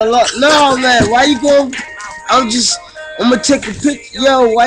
No, man, why you going? I'm just, I'm gonna take a pic. Yo, why you?